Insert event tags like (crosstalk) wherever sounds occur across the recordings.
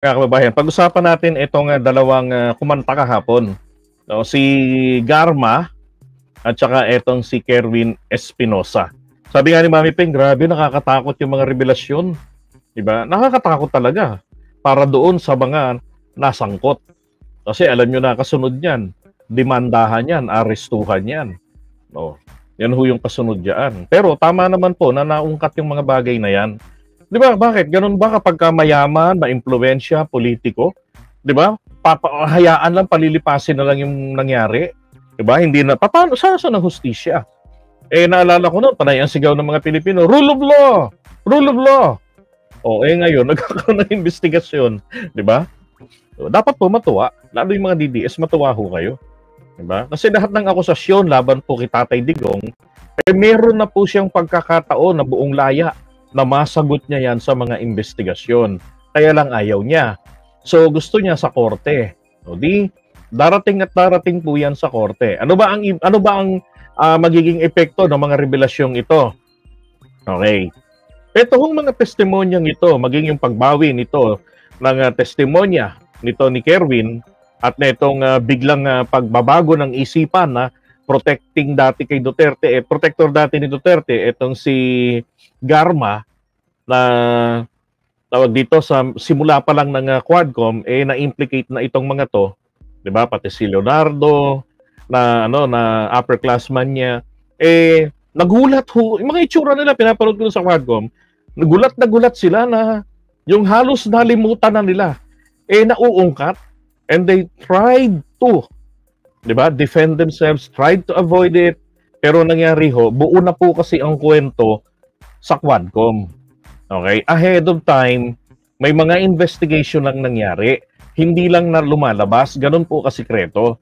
Mga kababayan, pag-usapan natin itong uh, dalawang uh, kumanta kahapon. So, si Garma at saka itong si Kerwin Espinosa. Sabi nga ni Mami Peng, grabe nakakatakot yung mga revelasyon. Diba? Nakakatakot talaga para doon sa mga nasangkot. Kasi alam nyo na kasunod yan, demandahan yan, arestuhan yan. No. Yan ho yung kasunod dyan. Pero tama naman po na naungkat yung mga bagay na yan. Di ba? Bakit? Ganun ba kapag ka mayaman, maimpluwensya, politiko? Di ba? Papahayaan lang, palilipasin na lang yung nangyari. Di ba? Hindi na, paano, saan sa ng hustisya? Eh, naalala ko noon, panay ang sigaw ng mga Pilipino, rule of law! Rule of law! O, eh ngayon, (laughs) nagkakaroon ng investigasyon. Di ba? Dapat po matuwa. Lalo yung mga DDS, matuwa ho kayo. Diba? Kasi lahat ng akusasyon laban po kay Tatay Digong, eh meron na po siyang pagkakataon na buong laya na masagot niya yan sa mga investigasyon. Kaya lang ayaw niya. So gusto niya sa korte. O di darating at darating po yan sa korte. Ano ba ang ano ba ang uh, magiging epekto ng mga revelasyong ito? Okay. Ito hong mga testimonyang ito, maging yung pagbawi nito ng uh, testimonya nito ni Kerwin at nitong uh, biglang uh, pagbabago ng isipan na protecting dati kay Duterte, eh, protector dati ni Duterte, itong si Garma na tawag dito sa simula pa lang ng uh, Quadcom eh na-implicate na itong mga to, 'di ba? Pati si Leonardo na ano na upperclassman niya eh nagulat ho, yung mga itsura nila pinapanood ko sa Quadcom, nagulat na gulat sila na yung halos nalimutan na nila eh nauungkat and they tried to 'di ba? Defend themselves, tried to avoid it. Pero nangyari ho, buo na po kasi ang kwento sa Quadcom. Okay? Ahead of time, may mga investigation lang nangyari. Hindi lang na lumalabas, ganun po kasikreto.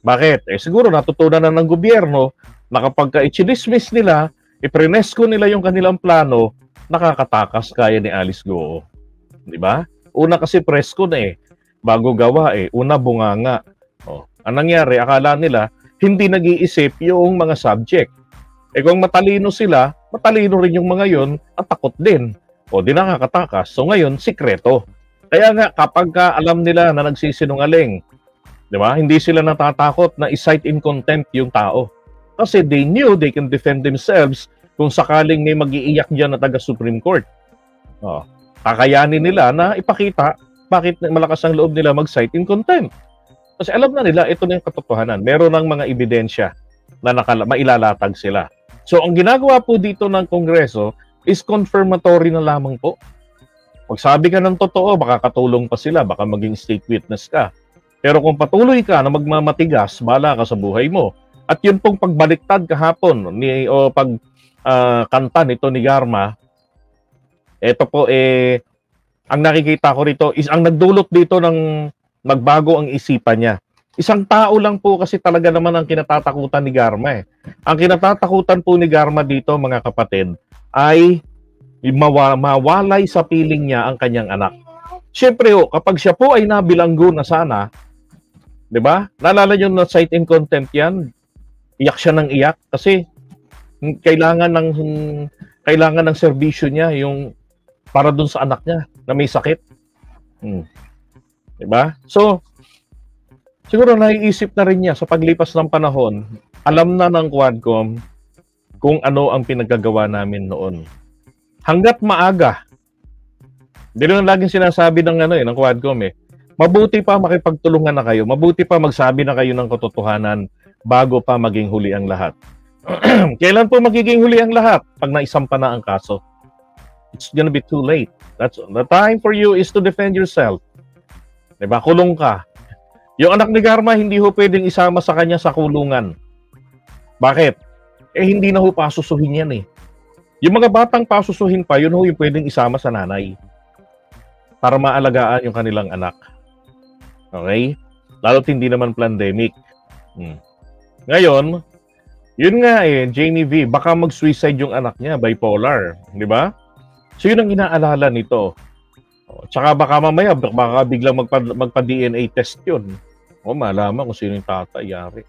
Bakit? Eh siguro natutunan na ng gobyerno na kapag ka-dismiss nila, iprenesco nila yung kanilang plano, nakakatakas kaya ni Alice Goo. Di ba? Una kasi presko na eh. Bago gawa eh. Una bunganga. Oh. Ang nangyari, akala nila, hindi nag-iisip yung mga subject. Eh kung matalino sila, matalino rin yung mga yon at takot din. O di nakakatakas. So ngayon, sikreto. Kaya nga, kapag ka alam nila na nagsisinungaling, di ba, hindi sila natatakot na i-cite in contempt yung tao. Kasi they knew they can defend themselves kung sakaling may mag-iiyak dyan na taga Supreme Court. O, kakayanin nila na ipakita bakit malakas ang loob nila mag-cite in contempt. Kasi alam na nila, ito na yung katotohanan. Meron ng mga ebidensya na nakala- mailalatag sila. So, ang ginagawa po dito ng Kongreso is confirmatory na lamang po. Pag sabi ka ng totoo, baka katulong pa sila, baka maging state witness ka. Pero kung patuloy ka na magmamatigas, bala ka sa buhay mo. At yun pong pagbaliktad kahapon ni o pag uh, kanta nito ni Garma, ito po eh ang nakikita ko rito is ang nagdulot dito ng nagbago ang isipan niya. Isang tao lang po kasi talaga naman ang kinatatakutan ni Garma eh. Ang kinatatakutan po ni Garma dito mga kapatid ay mawa- mawalay sa piling niya ang kanyang anak. Siyempre oh, kapag siya po ay nabilanggo na sana, 'di ba? Naalala niyo na sight in contempt 'yan. Iyak siya ng iyak kasi kailangan ng kailangan ng serbisyo niya yung para dun sa anak niya na may sakit. Hmm. 'Di ba? So, siguro naiisip na rin niya sa paglipas ng panahon, alam na ng Quadcom kung ano ang pinagagawa namin noon. Hanggat maaga, hindi lang laging sinasabi ng ano eh, ng Quadcom eh, mabuti pa makipagtulungan na kayo, mabuti pa magsabi na kayo ng katotohanan bago pa maging huli ang lahat. (clears throat) Kailan po magiging huli ang lahat? Pag naisampa na ang kaso. It's gonna be too late. That's the time for you is to defend yourself. 'Di ba? Kulong ka. Yung anak ni Garma, hindi ho pwedeng isama sa kanya sa kulungan. Bakit? Eh, hindi na ho pasusuhin yan eh. Yung mga batang pasusuhin pa, yun ho yung pwedeng isama sa nanay. Para maalagaan yung kanilang anak. Okay? Lalo't hindi naman pandemic. Hmm. Ngayon, yun nga eh, Janie V, baka mag-suicide yung anak niya, bipolar. Di ba? So yun ang inaalala nito. Tsaka baka mamaya, baka biglang magpa, magpa-DNA test yun. O malaman kung sino yung tatay, yari.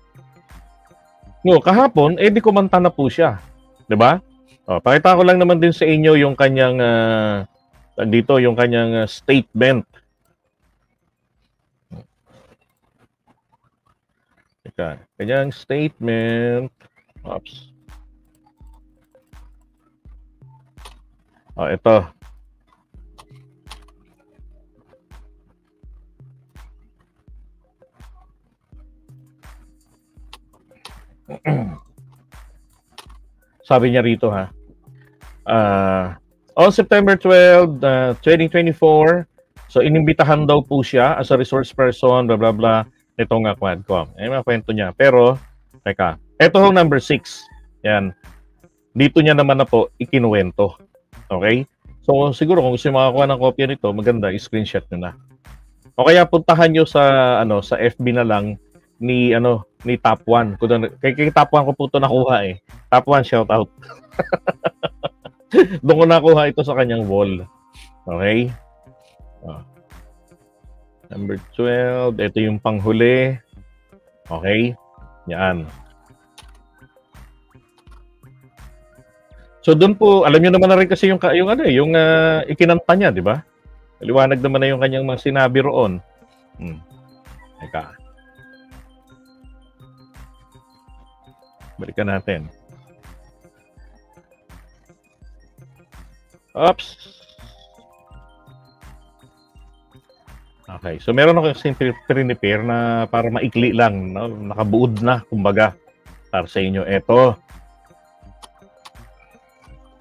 No, kahapon, eh di kumanta na po siya. 'Di ba? Oh, pakita ko lang naman din sa inyo yung kanyang uh, dito yung kanyang uh, statement. Teka, kanyang statement. Oops. Oh, ito. (clears throat) Sabi niya rito ha. Uh, on September 12, uh, 2024, so inimbitahan daw po siya as a resource person, blah blah blah, nitong uh, Quadcom. Eh, mga kwento niya. Pero, teka, ito ho number 6. Yan. Dito niya naman na po ikinuwento. Okay? So, siguro kung gusto makakuha ng kopya nito, maganda, i-screenshot nyo na. O kaya puntahan nyo sa ano sa FB na lang ni ano ni Top 1. Kay, kay Top 1 ko po ito nakuha eh. Top 1 shout out. (laughs) Doon ko nakuha ito sa kanyang wall. Okay? Oh. Number 12, ito yung panghuli. Okay? Yan. So doon po, alam niyo naman na rin kasi yung yung ano eh, yung uh, ikinanta niya, di ba? Liwanag naman na yung kanyang mga sinabi roon. Hmm. Teka. Balikan natin. Oops. Okay, so meron ako yung prepare na para maikli lang, no? nakabuod na, kumbaga, para sa inyo. Ito.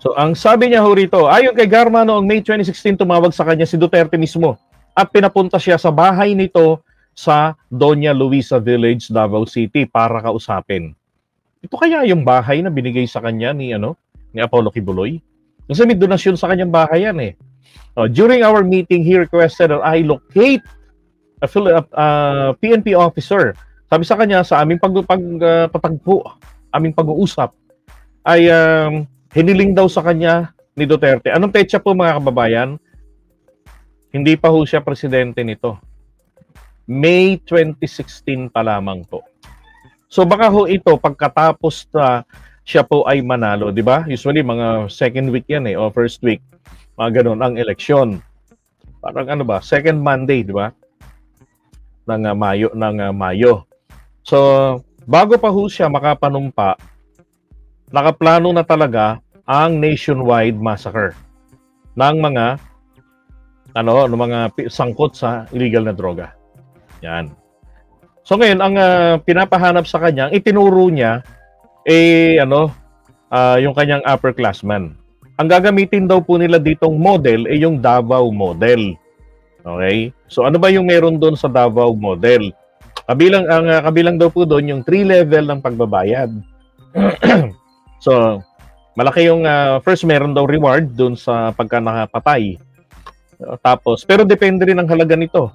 So, ang sabi niya ho rito, ayon kay Garma noong May 2016, tumawag sa kanya si Duterte mismo at pinapunta siya sa bahay nito sa Doña Luisa Village, Davao City para kausapin. Ito kaya yung bahay na binigay sa kanya ni ano ni Apollo Kibuloy? Kasi may donasyon sa kanyang bahay yan eh. Uh, during our meeting, he requested that I locate a uh, PNP officer. Sabi sa kanya, sa aming pag, pag uh, patagpo, aming pag-uusap, ay um, hiniling daw sa kanya ni Duterte. Anong petsa po mga kababayan? Hindi pa ho siya presidente nito. May 2016 pa lamang po. So baka ho ito pagkatapos na siya po ay manalo, di ba? Usually mga second week yan eh, o first week, mga ganun ang eleksyon. Parang ano ba, second Monday, di ba? Ng uh, Mayo, ng uh, Mayo. So, bago pa ho siya makapanumpa, nakaplano na talaga ang nationwide massacre ng mga ano, ng mga sangkot sa illegal na droga. Yan. So ngayon, ang uh, pinapahanap sa kanya, itinuro niya, eh, ano, uh, yung kanyang upperclassman. Ang gagamitin daw po nila ditong model, eh, yung Davao model. Okay? So ano ba yung meron doon sa Davao model? Kabilang, ang uh, kabilang daw po doon yung three level ng pagbabayad. (clears throat) so, malaki yung, uh, first meron daw reward doon sa pagka nakapatay. Uh, tapos, pero depende rin ang halaga nito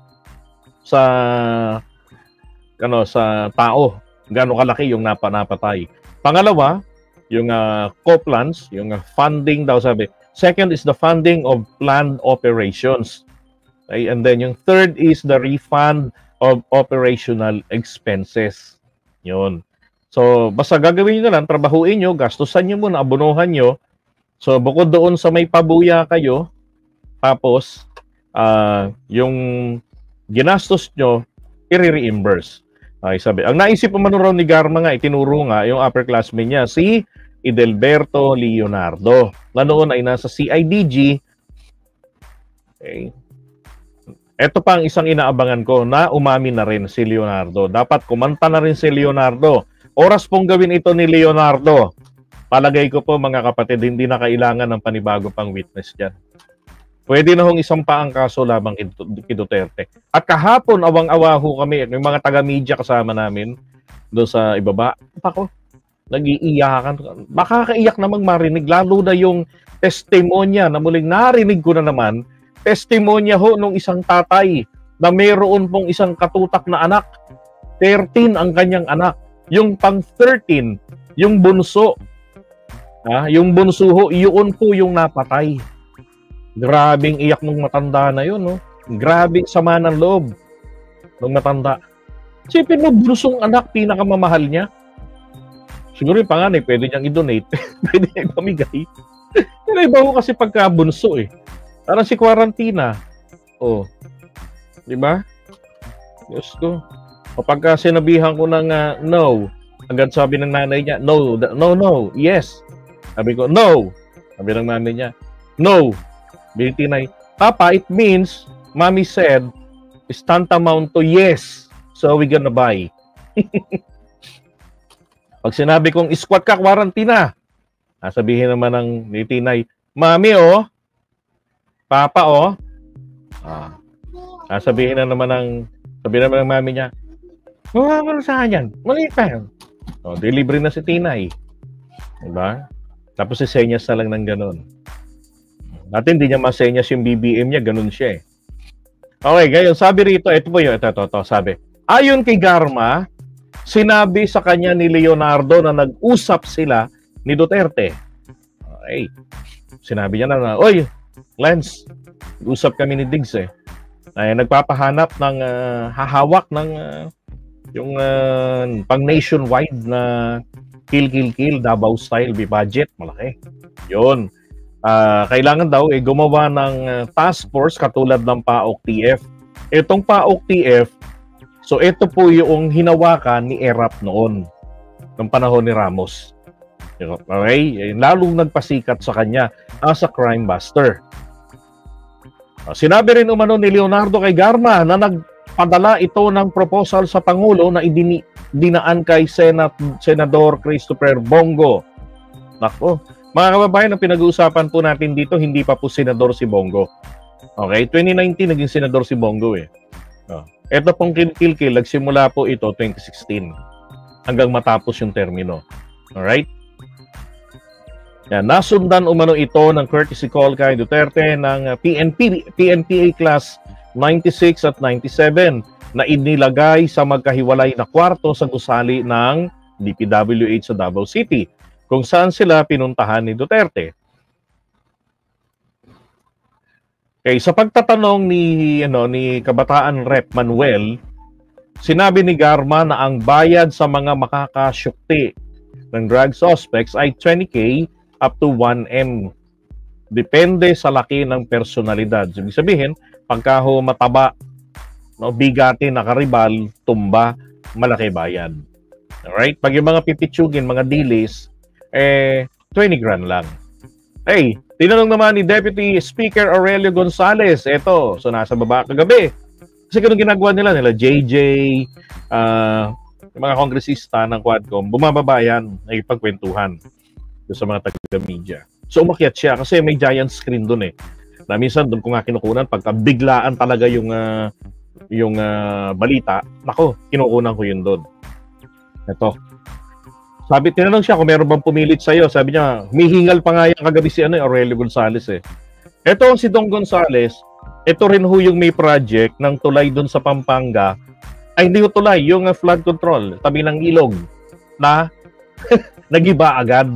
sa ano sa tao gaano kalaki yung napanapatay. Pangalawa, yung uh, co-plans, yung uh, funding daw sabi. Second is the funding of planned operations. Okay? And then yung third is the refund of operational expenses. Yun. So, basta gagawin nyo na lang, trabahuin nyo, gastusan nyo muna, abunuhan nyo. So, bukod doon sa may pabuya kayo, tapos, uh, yung ginastos nyo, i-reimburse. Okay, sabi. Ang naisip naman raw ni Garma nga, itinuro nga yung upperclassman niya, si Idelberto Leonardo, na noon ay nasa CIDG. Okay. Ito pa ang isang inaabangan ko na umami na rin si Leonardo. Dapat kumanta na rin si Leonardo. Oras pong gawin ito ni Leonardo. Palagay ko po mga kapatid, hindi na kailangan ng panibago pang witness dyan. Pwede na hong isampa ang kaso lamang kay Duterte. At kahapon, awang-awa ho kami, yung mga taga-media kasama namin doon sa ibaba. Ako, nag-iiyakan. Baka kaiyak namang marinig, lalo na yung testimonya na muling narinig ko na naman, testimonya ho nung isang tatay na mayroon pong isang katutak na anak. 13 ang kanyang anak. Yung pang 13, yung bunso, ha, yung bunso ho, yun po yung napatay. Grabing iyak ng matanda na yun, no? Grabe sama ng loob ng matanda. Sipin mo, bulusong anak, pinakamamahal niya. Siguro yung panganay, pwede niyang i-donate. (laughs) pwede niyang ipamigay. Pero iba kasi pagka bunso eh. Parang si Quarantina. Oh. Di ba? Diyos ko. Kapag sinabihan ko ng uh, no, hanggang sabi ng nanay niya, no, no, no, yes. Sabi ko, no. Sabi ng nanay niya, no. Binitinay, Papa, it means, Mommy said, is tantamount to yes. So we gonna buy. (laughs) Pag sinabi kong squat ka, quarantine Sabihin naman ng ni Tinay, Mami, oh. Papa, oh. Ah. Sabihin na naman ng, sabihin naman ng mami niya, ka sa yan. Maliit pa yan. Oh, delivery na si Tinay. Diba? Tapos si senyas na lang ng ganun. Natin hindi niya masenyas yung BBM niya, ganun siya eh. Okay, ngayon, sabi rito, ito po yun, ito, ito, ito, sabi. Ayon kay Garma, sinabi sa kanya ni Leonardo na nag-usap sila ni Duterte. Okay. Sinabi niya na Oy, Lance, usap kami ni Diggs eh. Ay, nagpapahanap ng uh, hahawak ng uh, yung uh, pang nationwide na kill kill kill Davao style budget malaki. 'Yon. Uh, kailangan daw eh gumawa ng uh, task force katulad ng PAOK TF. Itong PAOK TF so ito po yung hinawakan ni Erap noon ng panahon ni Ramos. Okay? Lalong nagpasikat sa kanya as a crime buster. Sinabi rin umano ni Leonardo kay Garma na nagpadala ito ng proposal sa Pangulo na idini, dinaan kay Senat, Senador Christopher Bongo. Nako, mga kababayan, ang pinag-uusapan po natin dito, hindi pa po senador si Bongo. Okay, 2019 naging senador si Bongo eh. Oh. Ito pong kilkil, nagsimula po ito 2016 hanggang matapos yung termino. Alright? Yan, nasundan umano ito ng courtesy call kay Duterte ng PNP, PNPA Class 96 at 97 na inilagay sa magkahiwalay na kwarto sa gusali ng DPWH sa Davao City kung saan sila pinuntahan ni Duterte. Okay, sa pagtatanong ni ano ni kabataan Rep Manuel, sinabi ni Garma na ang bayad sa mga makakasyukti ng drug suspects ay 20k up to 1M. Depende sa laki ng personalidad. So, ibig sabihin, pagka ho mataba, no, bigati, nakaribal, tumba, malaki bayad. Alright? Pag yung mga pipitsugin, mga dilis, eh, 20 grand lang. Hey, tinanong naman ni Deputy Speaker Aurelio Gonzales, eto, so nasa baba kagabi. Kasi ganun ginagawa nila, nila JJ, uh, ah, mga kongresista ng Quadcom, bumababa yan, nagipagkwentuhan sa mga taga-media. So umakyat siya kasi may giant screen doon eh. Na minsan doon ko nga kinukunan pagka biglaan talaga yung uh, yung uh, balita, nako, kinukunan ko yun doon. Ito. Sabi, tinanong siya kung meron bang pumilit sa iyo. Sabi niya, humihingal pa nga yung kagabi si ano, eh, Aurelio Gonzales eh. Ito si Dong Gonzales, ito rin ho yung may project ng tulay doon sa Pampanga. Ay, hindi ko tulay, yung uh, flood control, tabi ng ilog na (laughs) nagiba agad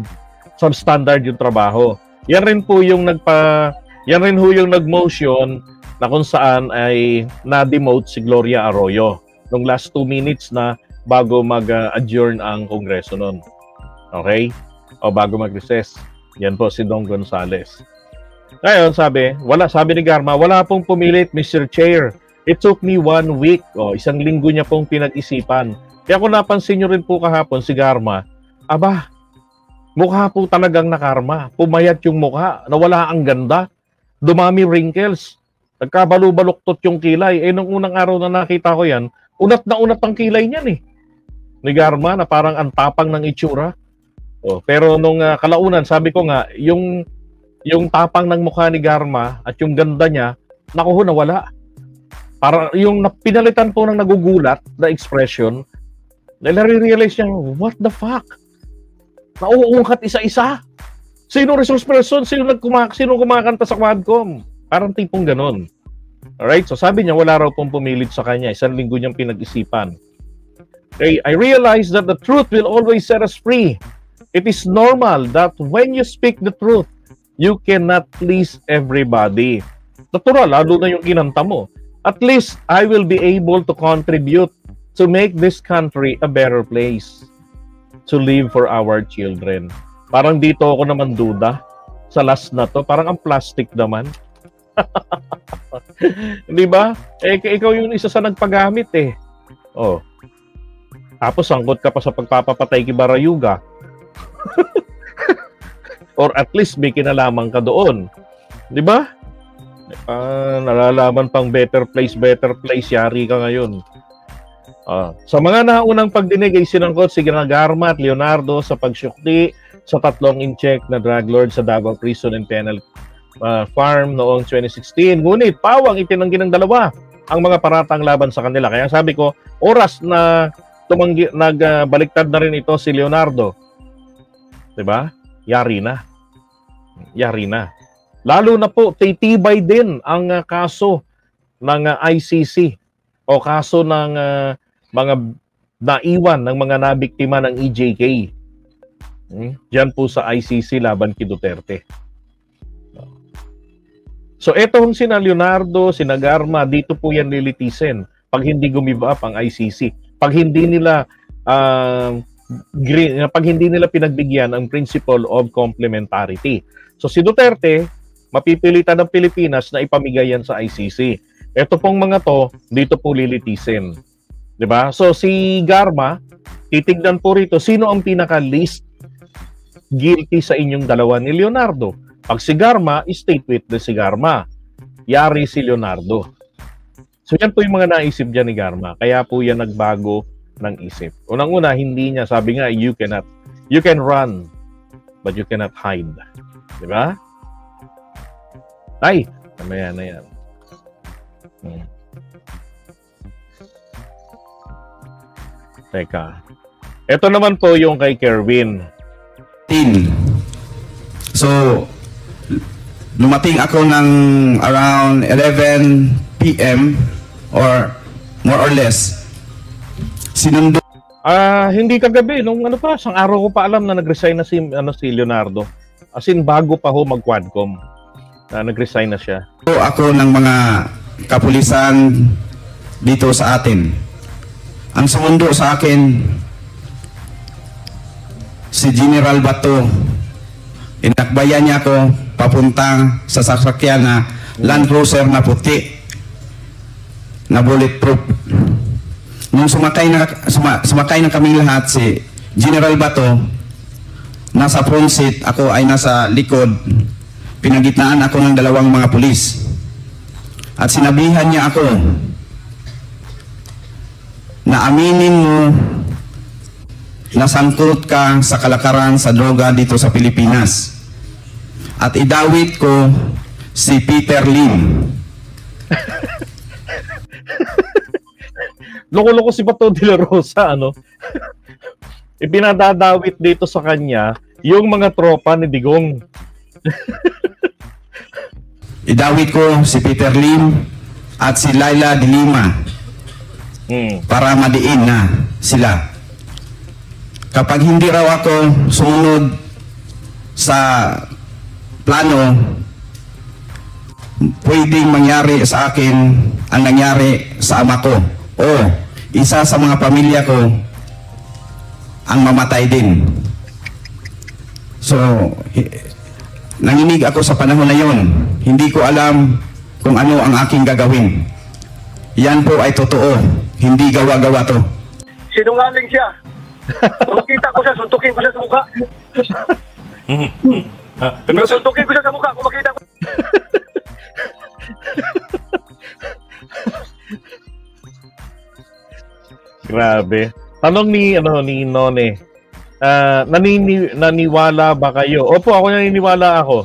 substandard yung trabaho. Yan rin po yung nagpa yan rin ho yung nag-motion na kung saan ay na-demote si Gloria Arroyo nung last two minutes na bago mag-adjourn ang kongreso noon. Okay? O bago mag-recess. Yan po si Don Gonzales. Ngayon, sabi, wala, sabi ni Garma, wala pong pumilit, Mr. Chair. It took me one week. O, isang linggo niya pong pinag-isipan. Kaya kung napansin nyo rin po kahapon si Garma, aba, Mukha po talagang nakarma. Pumayat yung mukha. Nawala ang ganda. Dumami wrinkles. Nagkabalu-baluktot yung kilay. Eh, nung unang araw na nakita ko yan, unat na unat ang kilay niyan eh. Ni Garma na parang antapang ng itsura. Oh, pero nung uh, kalaunan, sabi ko nga, yung yung tapang ng mukha ni Garma at yung ganda niya, naku na wala. Para yung pinalitan po ng nagugulat na expression, nare-realize niya, what the fuck? Nauungkat isa-isa. Sino resource person? Sino nagkumak sino kumakanta sa Quadcom? Parang tipong ganon. Alright? So sabi niya, wala raw pong pumilit sa kanya. Isang linggo niyang pinag-isipan. Okay, I realize that the truth will always set us free. It is normal that when you speak the truth, you cannot please everybody. Natural, lalo na yung kinanta mo. At least, I will be able to contribute to make this country a better place to live for our children. Parang dito ako naman duda sa last na to. Parang ang plastic naman. (laughs) Di ba? Eh, ikaw yung isa sa nagpagamit eh. Oh. Tapos sangkot ka pa sa pagpapapatay kay Barayuga. (laughs) Or at least may kinalaman ka doon. 'Di ba? Uh, nalalaman pang better place, better place, yari ka ngayon. Uh, sa mga naunang pagdinig ay sinangkot si Ginagarma at Leonardo sa pagsyukti sa tatlong incheck na drug lord sa Davao Prison and Penal uh, Farm noong 2016. Ngunit pawang itinanggi ng dalawa ang mga paratang laban sa kanila. Kaya sabi ko, oras na tumanggi, nagbaliktad na rin ito si Leonardo. 'Di ba? Yari na. Yari na. Lalo na po, titibay din ang uh, kaso ng uh, ICC o kaso ng uh, mga naiwan ng mga nabiktima ng EJK. Hmm? Diyan po sa ICC laban kay Duterte. So etong sina Leonardo, sina Garma, dito po yan lilitisin pag hindi gumive up ang ICC. Pag hindi nila uh, green, pag hindi nila pinagbigyan ang principle of complementarity. So si Duterte, mapipilitan ng Pilipinas na ipamigay yan sa ICC. Ito pong mga to, dito po lilitisin. 'Di ba? So si Garma, titignan po rito sino ang pinaka least guilty sa inyong dalawa ni Leonardo. Pag si Garma, state witness si Garma. Yari si Leonardo. So yan po yung mga naisip diyan ni Garma. Kaya po yan nagbago ng isip. Unang-una, hindi niya, sabi nga, you cannot, you can run, but you cannot hide. Di ba? Ay, mamaya na yan. Hmm. Teka. Ito naman po yung kay Kerwin. Tin. So, lumating ako ng around 11 p.m. or more or less. Sinundo Ah, uh, hindi kagabi nung ano pa, sang araw ko pa alam na nag-resign na si ano si Leonardo. As in bago pa ho mag-Quadcom na nag-resign na siya. Ako ng mga kapulisan dito sa atin. Ang sumundo sa akin, si General Bato, inakbayan niya ako papunta sa sasakyan na Land Cruiser na puti na bulletproof. Nung sumakay na suma, sumakay na kaming lahat si General Bato nasa front seat, ako ay nasa likod pinagitnaan ako ng dalawang mga pulis. At sinabihan niya ako na aminin mo na sangkot ka sa kalakaran sa droga dito sa Pilipinas. At idawit ko si Peter Lim. (laughs) (laughs) Loko-loko si Bato de la Rosa, ano? (laughs) Ipinadadawit dito sa kanya yung mga tropa ni Digong. (laughs) Idawit ko si Peter Lim at si Laila de Lima hmm. para madiin na sila. Kapag hindi raw ako sumunod sa plano, pwedeng mangyari sa akin ang nangyari sa ama ko o isa sa mga pamilya ko ang mamatay din. So, Nanginig ako sa panahon na yon. Hindi ko alam kung ano ang aking gagawin. Yan po ay totoo. Hindi gawa-gawa to. Sinungaling siya. (laughs) Kung makita ko siya, suntukin ko siya sa mukha. (laughs) Pero suntukin ko siya sa mukha kung makita Grabe. Tanong ni ano ni None, uh, nanini, naniwala ba kayo? Opo, ako naniniwala ako.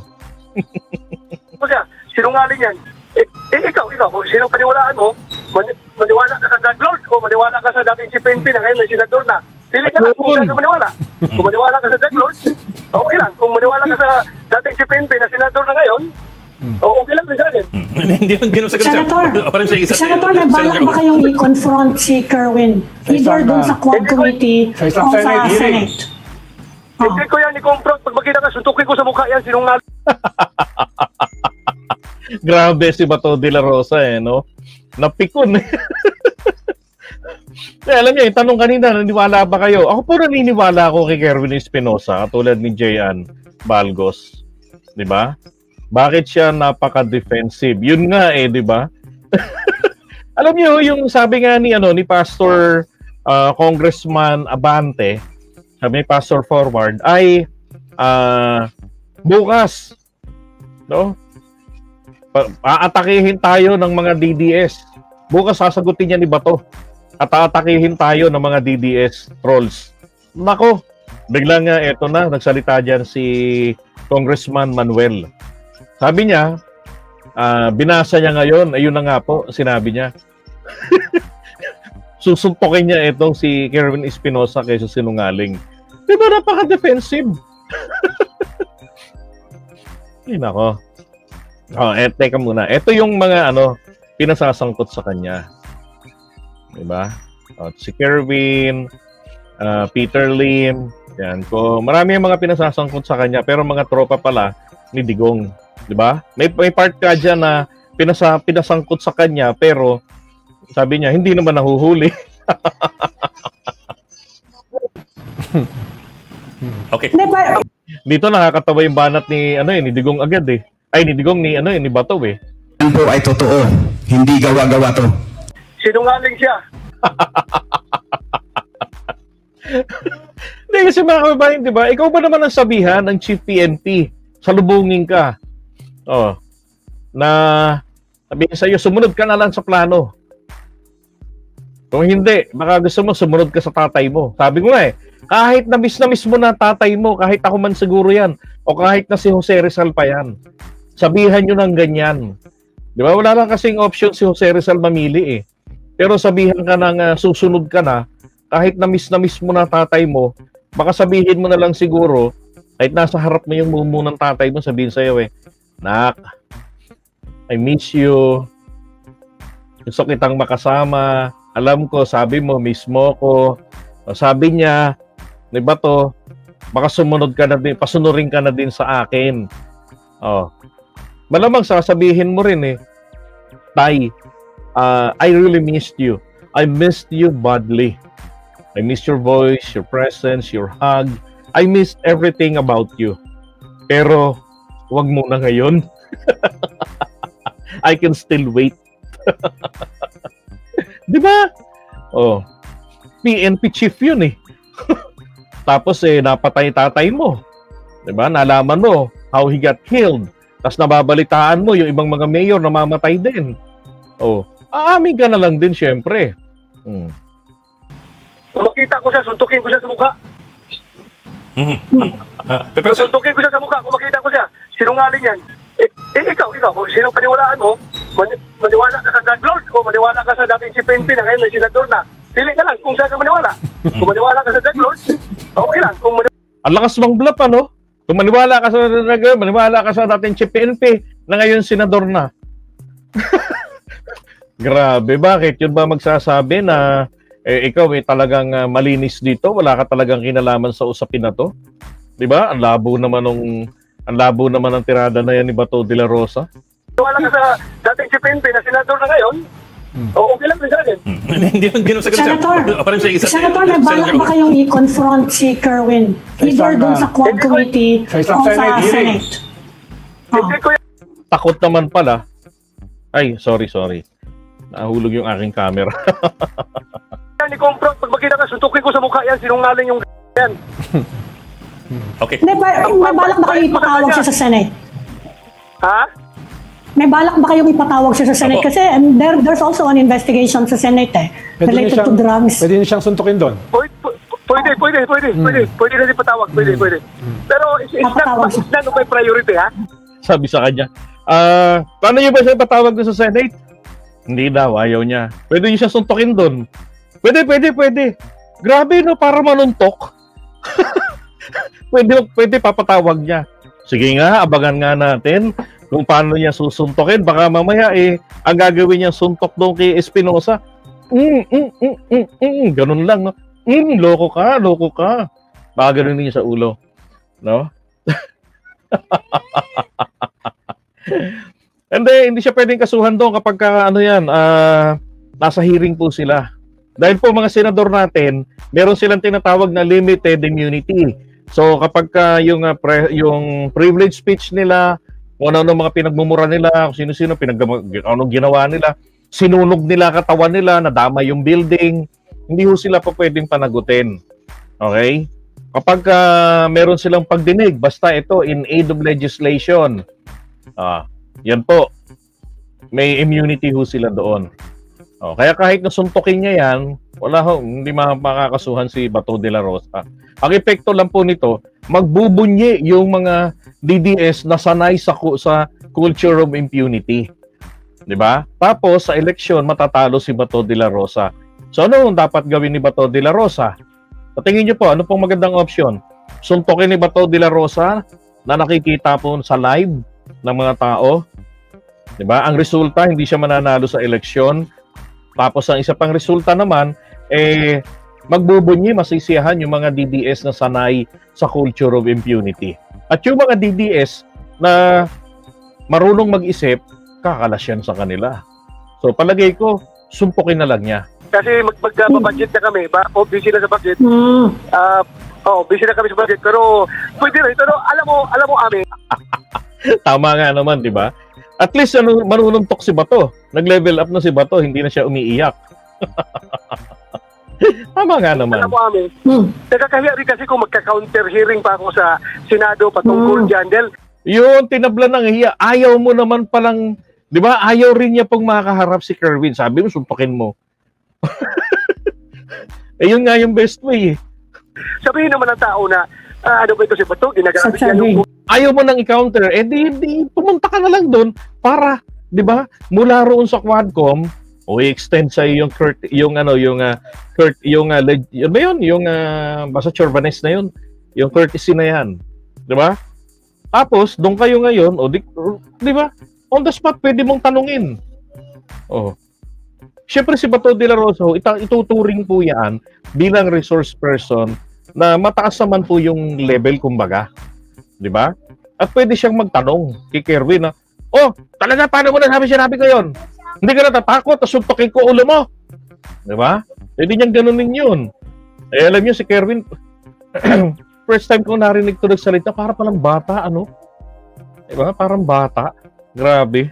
(laughs) siya, sinungaling yan. Eh, eh, ikaw, ikaw, sino paniwalaan mo, mani, maniwala ka sa God Lord o maniwala ka sa dating si Penpi na ngayon may senador na. Pili ka lang kung saan ka maniwala. Kung maniwala ka sa God Lord, okay lang. Kung maniwala ka sa dating si Penpi na senador na ngayon. Oo, okay lang sa akin. (laughs) Hindi lang ganun sa Senator, (laughs) Senator, nagbalak ba kayong i-confront si Kerwin? Either doon sa Quad Committee o sa Senate? Hindi ko yan i-confront. Pag makita ka, suntukin ko sa mukha yan, sinungal. (laughs) Grabe si Bato de la Rosa eh, no? Napikon eh. eh, alam niyo, yung tanong kanina, naniwala ba kayo? Ako po naniniwala ako kay Kerwin Espinosa, tulad ni Jayan Balgos. Di ba? Bakit siya napaka-defensive? Yun nga eh, di ba? (laughs) Alam niyo, yung sabi nga ni ano ni Pastor uh, Congressman Abante, sabi ni Pastor Forward, ay uh, bukas, no? Aatakihin tayo ng mga DDS. Bukas sasagutin niya ni Bato. At aatakihin tayo ng mga DDS trolls. Nako, biglang nga eto na, nagsalita diyan si Congressman Manuel. Sabi niya, uh, binasa niya ngayon, ayun na nga po, sinabi niya. (laughs) Susuntokin niya itong si Kerwin Espinosa kaysa sinungaling. Di ba napaka-defensive? (laughs) Ay, nako. Oh, eh, teka muna. Ito yung mga ano, pinasasangkot sa kanya. 'Di ba? Oh, si Kerwin, uh, Peter Lim, yan ko. Marami yung mga pinasasangkot sa kanya pero mga tropa pala ni Digong, 'di ba? May may part ka diyan na pinasa pinasangkot sa kanya pero sabi niya hindi naman nahuhuli. (laughs) okay. Dito nakakatawa yung banat ni ano eh, ni Digong agad eh. Ay, ni Digong, ni, ano, eh, ni Bato eh. Yan po ay totoo. Hindi gawa-gawa to. Sinungaling siya. (laughs) Hindi kasi mga kababayan, di ba? Ikaw ba naman ang sabihan ng Chief PNP? Salubungin ka. Oh. Na sabihin sa'yo, sumunod ka na lang sa plano. Kung hindi, baka gusto mo, sumunod ka sa tatay mo. Sabi ko nga eh, kahit na miss na miss mo na tatay mo, kahit ako man siguro yan, o kahit na si Jose Rizal pa yan, sabihan nyo ng ganyan. Di ba? Wala lang kasing option si Jose Rizal mamili eh. Pero sabihan ka ng uh, susunod ka na, kahit na miss na miss mo na tatay mo, baka sabihin mo na lang siguro, kahit nasa harap mo yung mumu tatay mo, sabihin sa'yo eh, Nak, I miss you. Gusto kitang makasama. Alam ko, sabi mo, miss mo ko. Sabi niya, di ba to, baka sumunod ka na din, pasunurin ka na din sa akin. Oh, malamang sasabihin mo rin eh, Tay, uh, I really missed you. I missed you badly. I missed your voice, your presence, your hug. I missed everything about you. Pero, wag mo na ngayon. (laughs) I can still wait. (laughs) Di ba? Oh, PNP chief yun eh. (laughs) Tapos eh, napatay tatay mo. Di ba? Nalaman mo how he got killed. Tapos nababalitaan mo yung ibang mga mayor namamatay din. Oh, aamin ka na lang din syempre. Hmm. Makita ko siya, suntukin ko siya sa mukha. Mm-hmm. Pero suntukin ko siya sa mukha. Kung makita ko siya, sinungaling yan. Eh, eh ikaw, ikaw, kung sino paniwalaan mo, maniwala ka sa God Lord o maniwala ka sa dating si Pempe na ngayon may senador na. Pili ka lang kung saan ka maniwala. Kung maniwala ka sa God Lord, okay lang. Kung maniwala... Ang lakas mong bluff, ano? Kung maniwala ka sa maniwala ka sa dating Chief PNP na ngayon senador na. (laughs) Grabe, bakit? Yun ba magsasabi na eh, ikaw eh, talagang uh, malinis dito? Wala ka talagang kinalaman sa usapin na to? 'Di ba? Ang labo naman ng ang labo naman ng tirada na yan ni Bato de la Rosa. Wala ka sa dating PNP na senador na ngayon, Hmm. Oo, okay lang sa (laughs) akin. Hindi lang ganun sa Senator, (laughs) Senator, may balak ba kayong i-confront si Kerwin? Either doon sa Quad Committee o sa Senate? Ko Takot naman pala. Ay, sorry, sorry. Nahulog yung aking camera. (laughs) yan, i-confront. Pag makita ka, suntukin ko sa mukha yan, sinungaling yung (laughs) yan. okay. Hindi, may balak ba kayo ipatawag siya sa Senate? Ha? May balak ba kayong ipatawag siya sa Senate? Kasi um, there, there's also an investigation sa Senate eh, pwede related to drugs. Pwede niya siyang suntukin doon. Pwede, pwede, pwede, pwede, mm. pwede, pwede na ipatawag, pwede, mm. pwede. Pero it's, it's not, it's not my priority, ha? Sabi sa kanya, ah, uh, paano niyo ba siya ipatawag doon sa Senate? Hindi daw, ayaw niya. Pwede niyo siya suntukin doon. Pwede, pwede, pwede. Grabe no, para manuntok. (laughs) pwede, pwede papatawag niya. Sige nga, abangan nga natin kung paano niya susuntokin. Baka mamaya eh, ang gagawin niya suntok doon kay Espinosa, mm, mm, mm, mm, mm, ganun lang. No? Mm, loko ka, loko ka. Baka ganun niya sa ulo. No? (laughs) hindi, hindi siya pwedeng kasuhan doon kapag ka, ano yan, uh, nasa hearing po sila. Dahil po mga senador natin, meron silang tinatawag na limited immunity. So kapag ka yung uh, pre, yung privilege speech nila kung ano mga pinagmumura nila, kung sino-sino pinag ano ginawa nila, sinunog nila katawan nila, nadama yung building, hindi ho sila pa pwedeng panagutin. Okay? Kapag ah, meron silang pagdinig, basta ito in aid of legislation, ah, yan po, may immunity ho sila doon. Oh, kaya kahit nasuntokin niya yan, wala ho, hindi ma- makakasuhan si Bato de la Rosa. Ang epekto lang po nito, magbubunyi yung mga DDS na sanay sa sa culture of impunity. 'Di ba? Tapos sa eleksyon matatalo si Bato de la Rosa. So ano ang dapat gawin ni Bato de la Rosa? Sa tingin niyo po, ano pong magandang option? Suntokin ni Bato de la Rosa na nakikita po sa live ng mga tao. 'Di ba? Ang resulta hindi siya mananalo sa eleksyon. Tapos ang isa pang resulta naman eh magbubunyi, masisiyahan yung mga DDS na sanay sa culture of impunity. At yung mga DDS na marunong mag-isip, kakalas yan sa kanila. So palagay ko, sumpukin na lang niya. Kasi mag, na kami, ba? O, busy na sa budget. Hmm. Ah, oh, busy na kami sa budget. Pero, pwede rin. Pero, alam mo, alam mo, Ami, (laughs) Tama nga naman, di ba? At least ano, marunong si Bato. Nag-level up na si Bato, hindi na siya umiiyak. (laughs) Tama nga naman. alam mo, Ami, Hmm. Nakakahiya rin kasi kung magka-counter hearing pa ako sa Senado patungkol Mm. dyan. Dahil Yun, tinabla ng hiya. Ayaw mo naman palang, di ba? Ayaw rin niya pong makaharap si Kerwin. Sabi mo, sumpakin mo. (laughs) eh, yun nga yung best way eh. sabihin naman ng tao na ah, ano ba ito si Bato, ginagamit niya yung Ayaw mo nang i-counter, eh di, di pumunta ka na lang doon para, di ba? Mula roon sa Quadcom, o i-extend sa yung Kurt, yung ano, yung uh, Kurt, yung uh, leg, yun ba yun? Yung uh, basta Chorbanes na yun. Yung courtesy na yan. Di ba? Tapos, doon kayo ngayon, o di, di ba? On the spot, pwede mong tanungin. Oh. Siyempre si Bato de la Rosa, ita- ituturing po yan bilang resource person na mataas naman po yung level, kumbaga. Di ba? At pwede siyang magtanong kay Kerwin na, Oh, talaga, paano mo nasabi sinabi ko yun? Hindi ka natatakot, tapos suntokin ko ulo mo. Di ba? Pwede niyang ganunin yun. Eh, alam niyo si Kerwin, (clears throat) first time ko narinig to nagsalita, para palang bata, ano? Di ba? Parang bata. Grabe.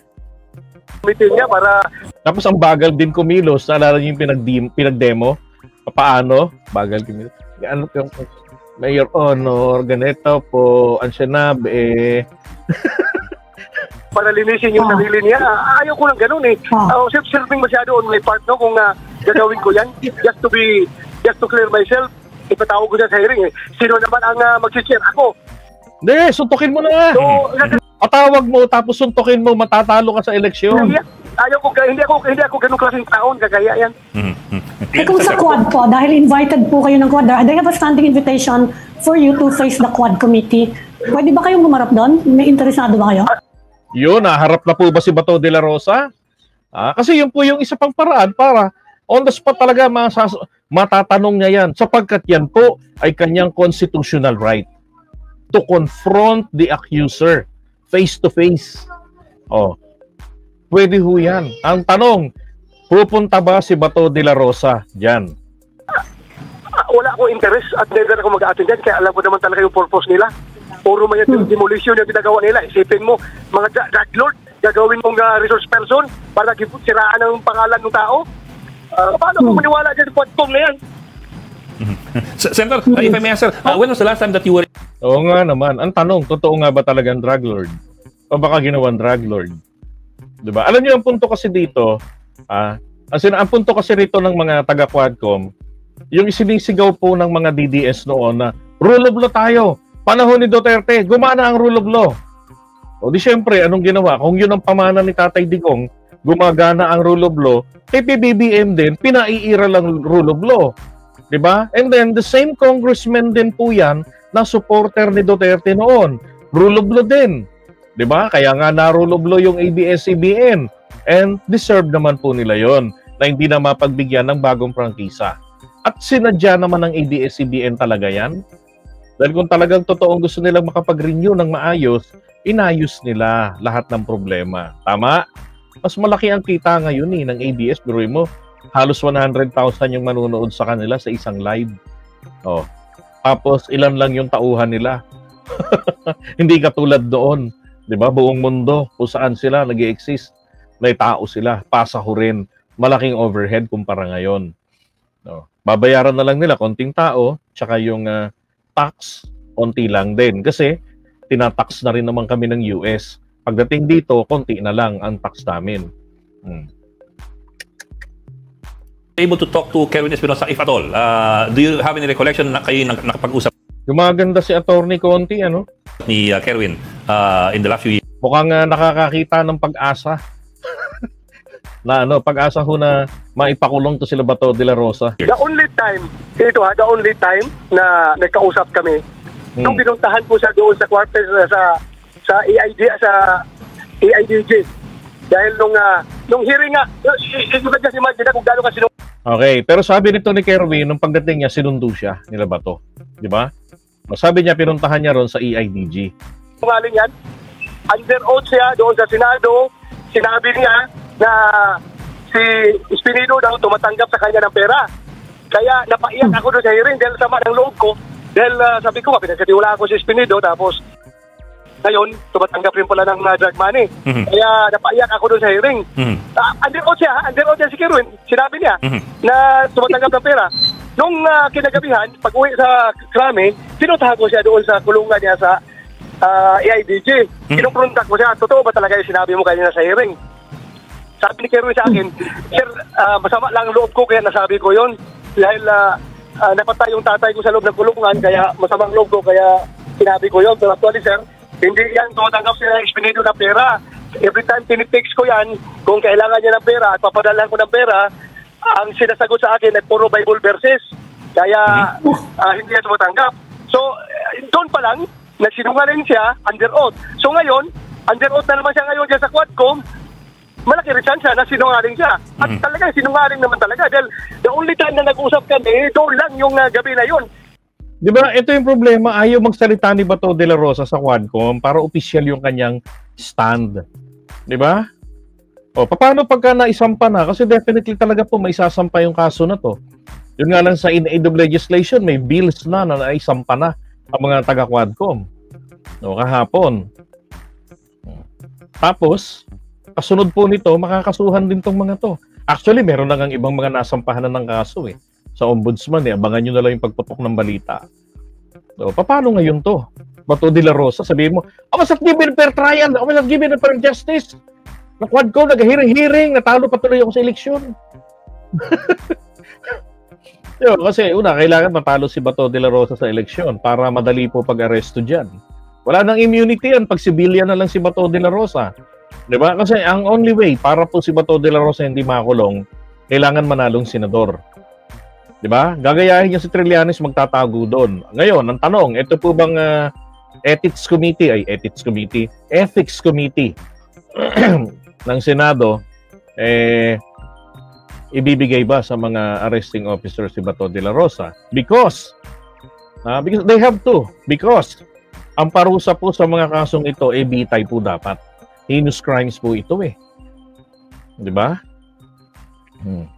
meeting niya para Tapos ang bagal din kumilos. Naalala niyo yung pinag pinag-demo? Paano? Bagal kumilos. Ano yung Mayor Honor, ganito po, ang sinabi, eh, (laughs) para linisin yung Ah. sarili niya. Ah, Ayaw ko lang ganun eh. Ah. Uh, self-serving masyado on my part no kung ah, gagawin ko yan. Just to be, just to clear myself. Ipatawag ko dyan sa hearing eh. Sino naman ang uh, mag-share? Ako. hindi, suntukin mo na nga. So, Patawag mo, tapos suntukin mo, matatalo ka sa eleksyon. ayaw ko, hindi ako, hindi ako ganun klaseng taon. Kagaya yan. Mhm. Eh kung sa quad po, dahil invited po kayo ng quad, they have a standing invitation for you to face the quad committee. Pwede ba kayong humarap doon? May interesado ba kayo? Yun, naharap na po ba si Bato de la Rosa? Ah, kasi yun po yung isa pang paraan para on the spot talaga masas- matatanong niya yan sapagkat yan po ay kanyang constitutional right to confront the accuser face to face. Oh. Pwede ho yan. Ang tanong, pupunta ba si Bato de la Rosa diyan? Ah, wala akong interest at never ako mag-attend dyan. Kaya alam ko naman talaga yung purpose nila. Puro man yung demolition yung ginagawa nila. Isipin mo, mga drug lord, gagawin mong ah, resource person para siraan ang pangalan ng tao. Ah, paano ko maniwala dyan sa quadcom na yan? (laughs) Senator, uh, if I may ask, uh, when was the last time that you were Oo nga naman. Ang tanong, totoo nga ba talagang drug lord? O baka ginawan drug lord? 'Di ba? Alam niyo ang punto kasi dito, ah, ang, sin- ang punto kasi rito ng mga taga Quadcom, yung isinisigaw po ng mga DDS noon na rule of law tayo. Panahon ni Duterte, gumana ang rule of law. O di syempre, anong ginawa? Kung yun ang pamana ni Tatay Digong, gumagana ang rule of law, kay PBBM din, pinaiira lang rule of law. ba? And then the same congressman din po 'yan na supporter ni Duterte noon. Rule of law din. 'Di ba? Kaya nga na rule of law yung ABS-CBN and deserve naman po nila 'yon na hindi na mapagbigyan ng bagong prangkisa. At sinadya naman ng ABS-CBN talaga 'yan. Dahil kung talagang totoong gusto nilang makapag-renew ng maayos, inayos nila lahat ng problema. Tama? Mas malaki ang kita ngayon eh, ng ABS. Biruin mo, halos 100,000 yung manunood sa kanila sa isang live. Oh. Tapos ilan lang yung tauhan nila. (laughs) Hindi katulad doon, 'di ba? Buong mundo kung saan sila nag-exist, may tao sila, pasahurin, malaking overhead kumpara ngayon. No. Babayaran na lang nila konting tao, tsaka yung ah, tax, konti lang din. Kasi tinatax na rin naman kami ng US. Pagdating dito, konti na lang ang tax namin. Hmm. Able to talk to Kevin Espinosa if at all. Uh, do you have any recollection na kayo nak- nakapag-usap Gumaganda si Attorney Conti, ano? ni uh, Kerwin uh, in the last few years? Mukhang ah, nakakakita ng pag-asa. (laughs) na ano, pag-asa ho na maipakulong to sila Bato de la Rosa. The only time, ito ha, the only time na nagkausap kami, Hmm. nung pinuntahan ko siya doon sa quarters uh, sa sa EID sa EIDG. Dahil nung uh, nung hearing nga, you can just imagine na kung gaano ka sinungaling Okay, pero sabi nito ni Kerwin, nung pagdating niya, sinundo siya nila Bato. Di ba? Sabi niya, pinuntahan niya ron sa EIDG. yan. Under oath siya doon sa Senado, sinabi niya na si Espinido daw tumatanggap sa kanya ng pera. Kaya napaiyak ako doon sa hearing dahil sama ng loob ko. Dahil ah, sabi ko, pinagkatiwala ako si Espinido tapos ngayon, tumatanggap rin pala ng uh, drug money. Mhm. Kaya napaiyak ako doon sa hearing. Mhm. Ah, under oath siya, under oath siya si Kerwin. Sinabi niya Mhm. na tumatanggap ng pera. Nung ah, kinagabihan, pag uwi sa Krami, pinuntahan ko siya doon sa kulungan niya sa ah, EIDG. Mhm. Kinumprontak ko siya, totoo ba talaga yung sinabi mo kanina sa hearing? Sabi ni Kerwin sa akin, Sir, ah, masama lang ang loob ko kaya nasabi ko yon Dahil ah, ah, napatay yung tatay ko sa loob ng kulungan, kaya masamang loob ko, kaya sinabi ko yon Pero actually, sir, hindi yan tumatanggap sila ng Espinido ng pera. Every time tinitext ko yan, kung kailangan niya ng pera at papadalahan ko ng pera, ang sinasagot sa akin ay puro Bible verses. Kaya ah, hindi niya tumatanggap. So, eh, doon pa lang, nagsinungaling siya under oath. So ngayon, under oath na naman siya ngayon dyan sa Quadcom, malaki rin chance na sinungaling siya. At talaga, sinungaling naman talaga. Dahil the only time na nag-usap kami, doon lang yung ah, gabi na yun. Di ba? Ito yung problema. Ayaw magsalita ni Bato de la Rosa sa Quadcom para official yung kanyang stand. Di ba? O, paano pagka naisampa na? Kasi definitely talaga po may sasampa yung kaso na to. Yun nga lang sa in aid of legislation, may bills na na naisampa na ang mga taga-Quadcom. O, kahapon. Tapos, kasunod po nito, makakasuhan din tong mga to. Actually, meron na ngang ibang mga nasampahan na ng kaso eh sa ombudsman eh. Abangan nyo na lang yung pagputok ng balita. So, paano ngayon to? Bato de la Rosa, sabihin mo, I was not given fair trial, I was not given fair justice. Nakwad ko, nag-hearing-hearing, natalo patuloy ako sa eleksyon. (laughs) Yo, kasi una, kailangan matalo si Bato de la Rosa sa eleksyon para madali po pag-aresto dyan. Wala nang immunity yan pag civilian na lang si Bato de la Rosa. 'Di ba? Kasi ang only way para po si Bato de la Rosa hindi makulong, kailangan manalong senador. 'Di ba? Gagayahin niya si Trillanes magtatago doon. Ngayon, ang tanong, ito po bang ah, Ethics Committee ay Ethics Committee, Ethics Committee (clears throat) ng Senado eh ibibigay ba sa mga arresting officers si Bato de la Rosa? Because ah, because they have to because ang parusa po sa mga kasong ito eh bitay po dapat. Heinous crimes po ito eh. 'Di ba? Hmm.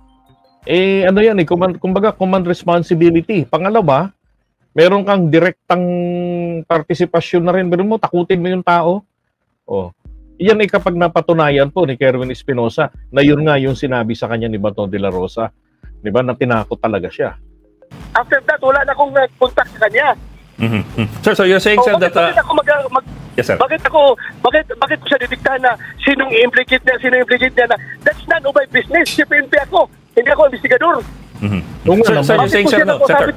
Eh ano yan eh, command, kumbaga command responsibility. Pangalawa, meron kang direktang partisipasyon na rin. Pero mo, takutin mo yung tao. Oh. Iyan ay kapag napatunayan po ni Kerwin Espinosa na yun nga yung sinabi sa kanya ni Bato de la Rosa. Di ba? Na tinakot talaga siya. After that, wala na akong contact sa kanya. Mhm. Mhm. Sir, so you're saying, So, sir, that... Uh, ako mag, mag yes, sir. bakit ako bakit bakit ko siya didiktahan na sinong i-implicate niya, sinong i-implicate niya na that's none of my business. Si PNP ako. Hindi ako investigador. Mhm. Sir, naman. sir, you're saying, sir, no, Senator.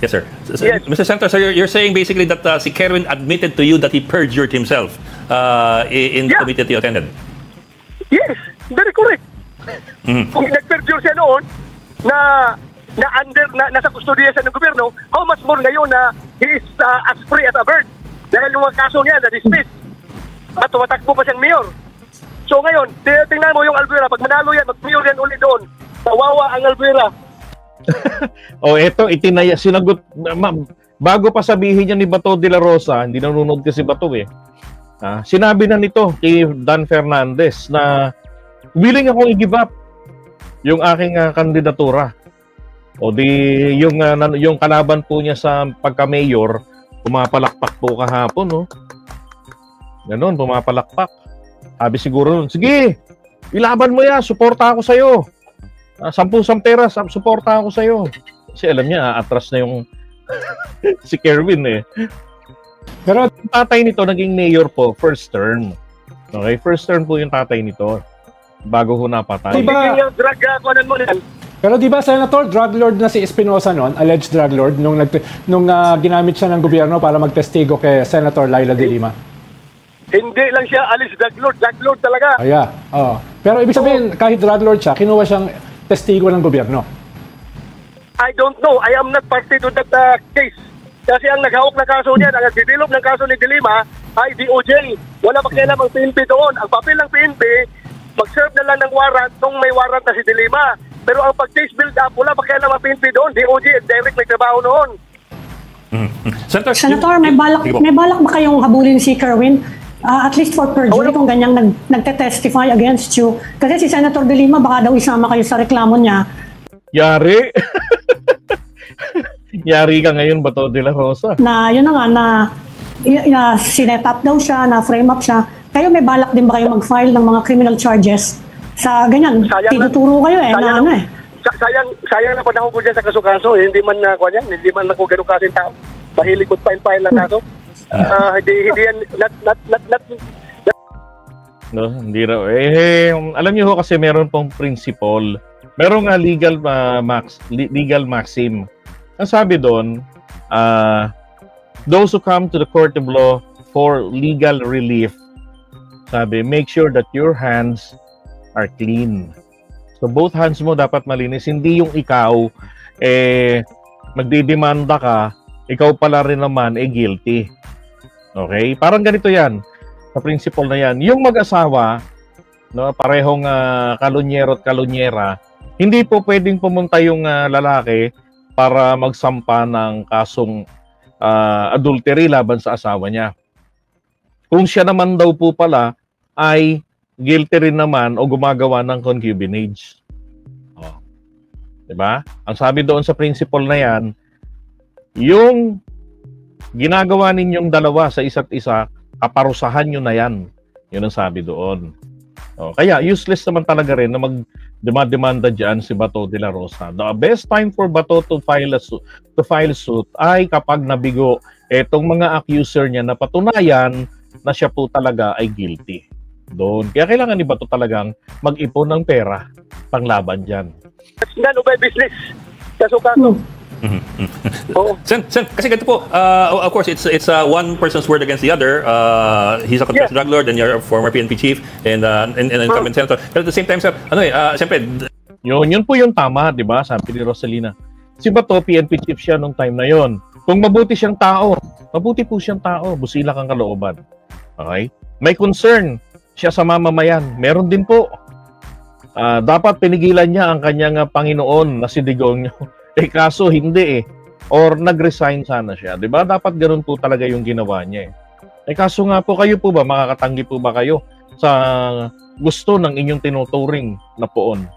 Yes, sir. Yes. Mr. Senator, so you're, you're saying basically that uh, si Kerwin admitted to you that he perjured himself uh, in the Yeah. committee that you attended. Yes, very correct. Mhm. Kung nag-perjure siya noon na na under na nasa kustodiya siya ng gobyerno, how much more ngayon na he is uh, as free as a bird? Dahil yung mga kaso niya na dismiss. At tumatakbo pa siyang mayor. So ngayon, tingnan mo yung Albuera, pag manalo yan, mag-mayor yan ulit doon. Kawawa ang Albuera. (laughs) O eto, itinaya, sinagot, ma'am, bago pa sabihin niya ni Bato de la Rosa, hindi nanonood kasi Bato eh. Ah, sinabi na nito kay Dan Fernandez na willing akong i-give up yung aking ah, kandidatura. O di yung nan- yung kalaban po niya sa pagka-mayor, pumapalakpak po kahapon, no. Ganon, pumapalakpak. Sabi siguro nun, sige, ilaban mo yan, suporta ako sa'yo. Ah, sampu-sam pera, suporta ako sa'yo. Kasi alam niya, atras na yung (laughs) si Kerwin eh. Pero Yung tatay nito naging mayor po, first term. Okay, first term po yung tatay nito. Bago ho napatay. Diba? Yung drug uh, mo yan. Pero di ba Senator, drug lord na si Espinosa noon, alleged drug lord nung nag nung ah, ginamit siya ng gobyerno para magtestigo kay Senator Laila de Lima. Hindi lang siya alis drug lord. Drug lord talaga. Aya. Oh. Pero ibig sabihin kahit drug lord siya, kinuha siyang testigo ng gobyerno. I don't know. I am not party to that uh, case. Kasi ang naghawak ng kaso niya, ang nagdevelop ng kaso ni Dilima ay DOJ. Wala pakialam ang PNP doon. Ang papel ng PNP, mag-serve na lang ng warrant nung may warrant na si Dilima. Pero ang pag-case build up, wala pakialam ang PNP doon. DOJ, direct nagtrabaho noon. Senator, Senator, may balak, may balak ba kayong habulin si Kerwin? Ah, at least for perjury kung ganyang nag, nagte-testify against you. Kasi si Senator De Lima baka daw isama kayo sa reklamo niya. Yari. (laughs) Yari ka ngayon, Bato de la Rosa. na yun na nga na, y- na sinet up daw siya, na frame up siya. Kayo may balak din ba kayo mag-file ng mga criminal charges sa ganyan? Sayang na- Tinuturo kayo eh, na ano eh. sa- sayang, sayang na panahon ko dyan sa kaso-kaso. Eh. Hindi man na, uh, yan, hindi man ako ganun kasi tao. Mahilig ko file-file na kaso. Ah, hindi, hindi yan, not, not, not, not, No, hindi raw. Eh, eh, alam niyo ho kasi meron pong principle. Meron nga legal ah, max legal maxim. Ang sabi doon, ah those who come to the court of law for legal relief, sabi, make sure that your hands are clean. So both hands mo dapat malinis, hindi yung ikaw eh magdidemanda ka, ikaw pala rin naman eh guilty. Okay? Parang ganito 'yan sa principle na yan. Yung mag-asawa, no, parehong uh, kalunyero at kalunyera, hindi po pwedeng pumunta yung ah, lalaki para magsampa ng kasong ah, adultery laban sa asawa niya. Kung siya naman daw po pala ay guilty rin naman o gumagawa ng concubinage. Oh. 'Di ba? Ang sabi doon sa principle na yan, yung ginagawa ninyong dalawa sa isa't isa, kaparusahan nyo na yan. Yun ang sabi doon. O, kaya useless naman talaga rin na mag-demanda dyan si Bato de la Rosa. The best time for Bato to file a suit, to file suit ay kapag nabigo etong mga accuser niya na patunayan na siya po talaga ay guilty. Doon. Kaya kailangan ni Bato talagang mag-ipon ng pera panglaban dyan. that's none of my business. Kaso-kaso. Oo. Sen, Sen, kasi ganito po, uh, of course, it's it's uh, one person's word against the other. Uh, he's a confessed Yeah. drug lord and you're a former PNP chief and, uh, and, and incumbent senator. But at the same time, sir, ano eh, uh, siyempre, Yun, yun po yung tama, di ba? Sabi ni Rosalina. Si Bato, PNP chief siya nung time na yon. Kung mabuti siyang tao, mabuti po siyang tao, busila kang kalooban. Okay? May concern siya sa mamamayan. Meron din po. Ah, dapat pinigilan niya ang kanyang ah, Panginoon na si Digong. (laughs) eh kaso hindi eh. Or nag-resign sana siya. 'Di ba? Dapat ganun po talaga yung ginawa niya eh. Eh kaso nga po kayo po ba makakatanggi po ba kayo sa gusto ng inyong tinuturing na poon?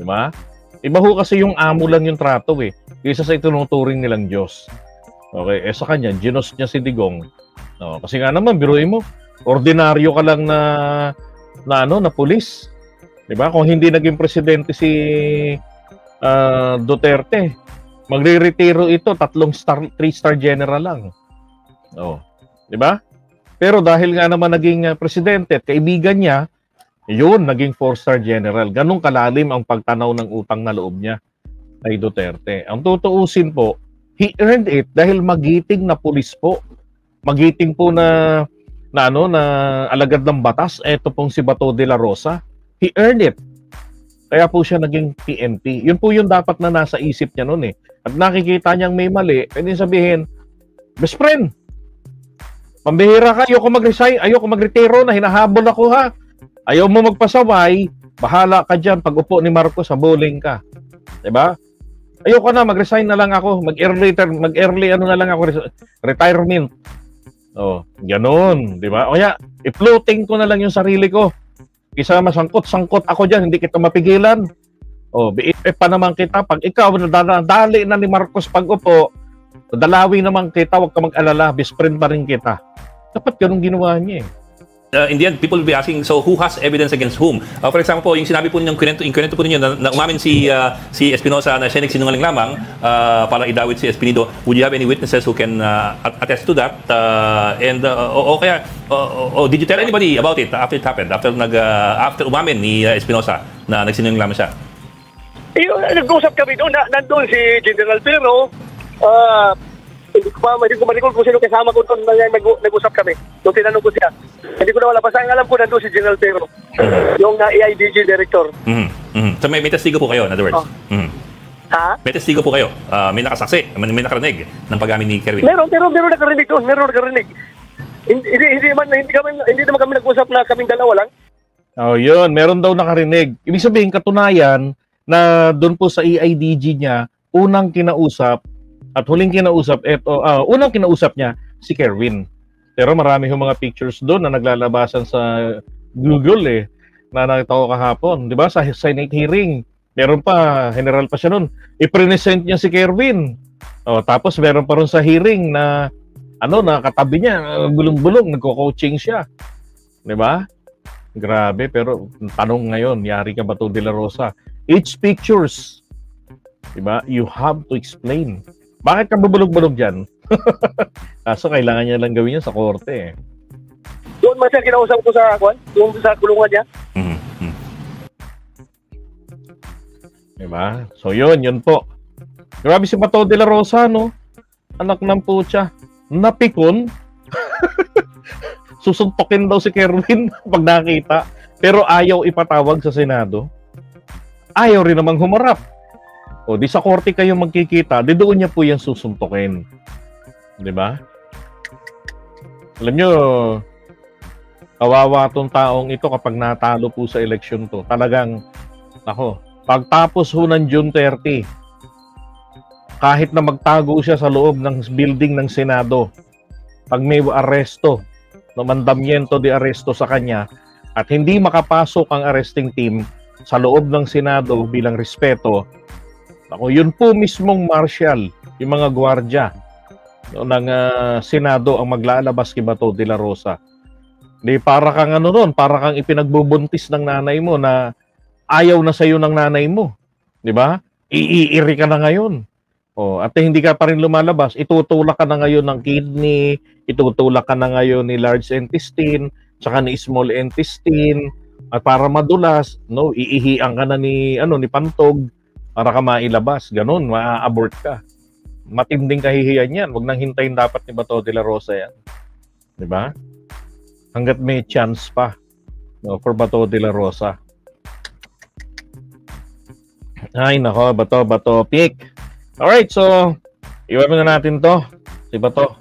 'Di ba? Iba ho kasi yung amo lang yung trato eh. Kaysa sa itinuturing nilang Diyos. Okay, eh sa kanya, ginos niya si Digong. No, kasi nga naman, biruin mo, ordinaryo ka lang na na ano, na pulis. 'Di ba? Kung hindi naging presidente si ah, Duterte, magre-retiro ito, tatlong star, three-star general lang. Oh, 'di ba? Pero dahil nga naman naging ah, presidente at kaibigan niya, yun, naging four-star general. Ganong kalalim ang pagtanaw ng utang na loob niya kay Duterte. Ang tutuusin po, he earned it dahil magiting na pulis po. Magiting po na na ano na alagad ng batas. Ito pong si Bato de la Rosa. He earned it. Kaya po siya naging PNP. Yun po yung dapat na nasa isip niya noon eh. At nakikita niyang may mali, pwede sabihin, best friend, pambihira ka, ayoko mag-resign, ayoko mag-retiro na, hinahabol ako ha. Ayaw mo magpasaway, bahala ka dyan. Pag upo ni Marcos, bowling ka. 'Di ba? Ayoko na, mag-resign na lang ako. Mag-early, mag-early ano na lang ako, retirement. Oh, ganun, 'di ba? O kaya, i-floating ko na lang yung sarili ko. Isa masangkot-sangkot ako diyan, hindi kita mapigilan. Oh, BFF pa naman kita. Pag ikaw nadali na ni Marcos pag upo, dalawi naman kita, huwag ka mag-alala, best friend pa rin kita. Dapat ganun ginawa niya eh. Uh, in the end, people will be asking, so who has evidence against whom? Uh, for example po, yung sinabi po ninyong kwento, yung po ninyo na, na umamin si, uh, si Espinosa na siya nagsinungaling lamang uh, para idawit si Espinido, would you have any witnesses who can uh, attest to that? Uh, and, uh, o, o kaya, o, o, did you tell anybody about it after it happened? After, nag, uh, after umamin ni uh, Espinosa na nagsinungaling lamang siya? Eh, nag-usap kami doon, na, nandun si General Pero, ah, hindi ko pa, hindi ko ma-recall kung sino kasama ko doon na nag- nag-usap kami. Nung tinanong ko siya. Hindi ko na wala. Basta ang alam ko nandun si General Pero, yung uh, AIDG director. Mhm. Mhm. So may, may testigo po kayo, in other words. Oh. Mhm. Ha? May testigo po kayo. Uh, may nakasaksi, may, may nakarinig ng pag-amin ni Kerwin. Meron, meron, meron nakarinig doon. Meron nakarinig. Hindi, hindi, hindi, man, hindi, kami, hindi naman kami nag-usap na kaming dalawa lang. Oh, yun. Meron daw nakarinig. Ibig sabihin, katunayan na doon po sa EIDG niya, unang kinausap at huling kinausap, eto, ah, unang kinausap niya, si Kerwin. Pero marami yung mga pictures doon na naglalabasan sa Google eh, na nakita ko kahapon. Di ba? Sa Senate hearing, meron pa, general pa siya noon. I-present niya si Kerwin. Oh, tapos meron pa rin sa hearing na ano, na katabi niya, bulong-bulong, nagko-coaching siya. Di ba? Grabe, pero tanong ngayon, yari ka ba to De La Rosa? Each pictures, diba? You have to explain. Bakit ka bubulog-bulog dyan? (laughs) Kaso kailangan niya lang gawin yan sa korte eh. Doon man siya kinausap ko sa, kwan, doon sa kulungan niya. Mhm. Mhm. Diba? So yun, yun po. Grabe si Bato De La Rosa, no? Anak ng putya. Napikon. (laughs) Susuntokin daw si Kerwin (laughs) pag nakita. Pero ayaw ipatawag sa Senado. Ayaw rin namang humarap. O di sa korte kayo magkikita, di doon niya po yan susuntokin. Di ba? Alam nyo, kawawa tong taong ito kapag natalo po sa eleksyon to. Talagang, ako, pagtapos ho ng June 30, kahit na magtago siya sa loob ng building ng Senado, pag may aresto, no mandamiento de aresto sa kanya, at hindi makapasok ang arresting team sa loob ng Senado bilang respeto, ako, yun po mismong marshal, yung mga gwardya no, ng ah, Senado ang maglalabas kay Bato de la Rosa. Di para kang ano noon, para kang ipinagbubuntis ng nanay mo na ayaw na sa'yo ng nanay mo. Di ba? Iiiri ka na ngayon. O, at hindi ka pa rin lumalabas, itutulak ka na ngayon ng kidney, itutulak ka na ngayon ni large intestine, tsaka ni small intestine, at para madulas, no, iihian ka na ni ano ni pantog para ka mailabas, ganun, maa-abort ka. Matinding kahihiyan yan. Huwag nang hintayin dapat ni Bato de la Rosa yan. Di ba? Hanggat may chance pa no, for Bato de la Rosa. Ay, nako, Bato, Bato, pick. Alright, so, iwan na natin to. Si Bato.